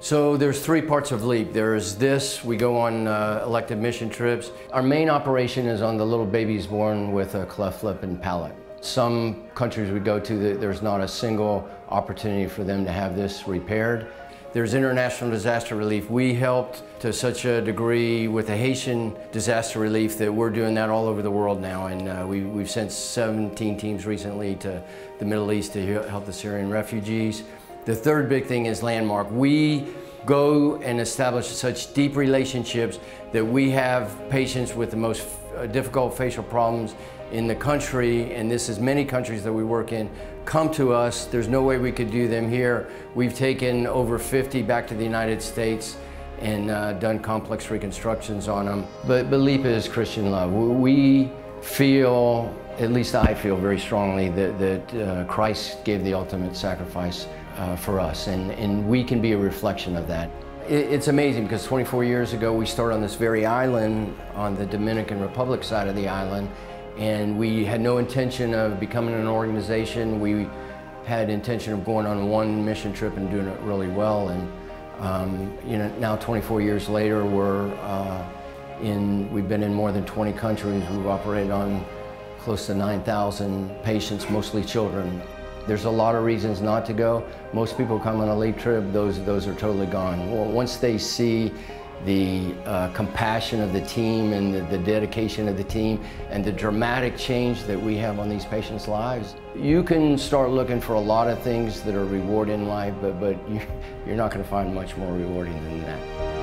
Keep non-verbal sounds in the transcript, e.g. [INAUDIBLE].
So there's three parts of LEAP. There's this, we go on uh, elective mission trips. Our main operation is on the little babies born with a cleft lip and palate. Some countries we go to, there's not a single opportunity for them to have this repaired. There's international disaster relief. We helped to such a degree with the Haitian disaster relief that we're doing that all over the world now. And uh, we, we've sent 17 teams recently to the Middle East to help the Syrian refugees. The third big thing is landmark. We go and establish such deep relationships that we have patients with the most uh, difficult facial problems in the country, and this is many countries that we work in, come to us. There's no way we could do them here. We've taken over 50 back to the United States and uh, done complex reconstructions on them. But, but LEAP is Christian love. We feel, at least I feel very strongly, that, that uh, Christ gave the ultimate sacrifice uh, for us, and, and we can be a reflection of that. It, it's amazing because 24 years ago we started on this very island on the Dominican Republic side of the island, and we had no intention of becoming an organization. We had intention of going on one mission trip and doing it really well, and um, you know now 24 years later we're uh, in. We've been in more than 20 countries. We've operated on close to 9,000 patients, mostly children. There's a lot of reasons not to go. Most people come on a LEAP trip, those, those are totally gone. Well, once they see the uh, compassion of the team and the, the, dedication of the team and the dramatic change that we have on these patients' lives, you can start looking for a lot of things that are rewarding in life, but, but [LAUGHS] you're not going to find much more rewarding than that.